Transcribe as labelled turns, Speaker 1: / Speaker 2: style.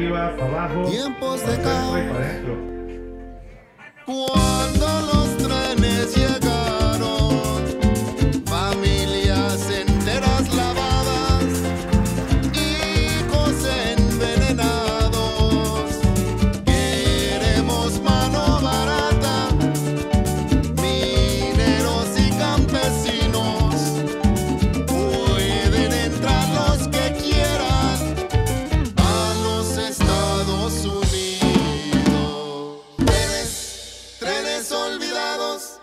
Speaker 1: Tiempos
Speaker 2: de caos. Cuando los trenes llegaron, familias enteras lavadas, hijos envenenados, queremos manos. olvidados.